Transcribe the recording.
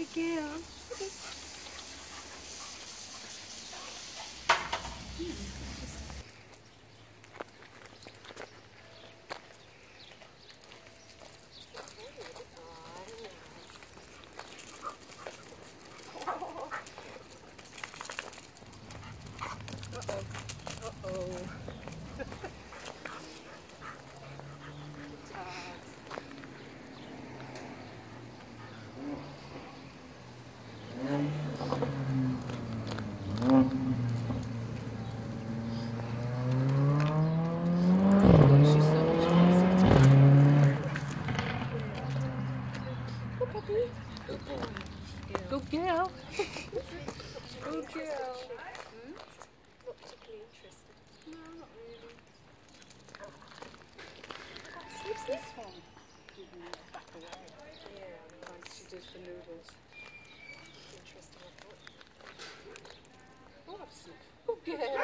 again. Uh-oh. Uh-oh. Girl. Good girl. Good girl. Hmm? Not particularly interested. No, not really. What's this one? Giving it back away. Yeah, Like she did for noodles. interesting. I thought. Oh, that's good girl.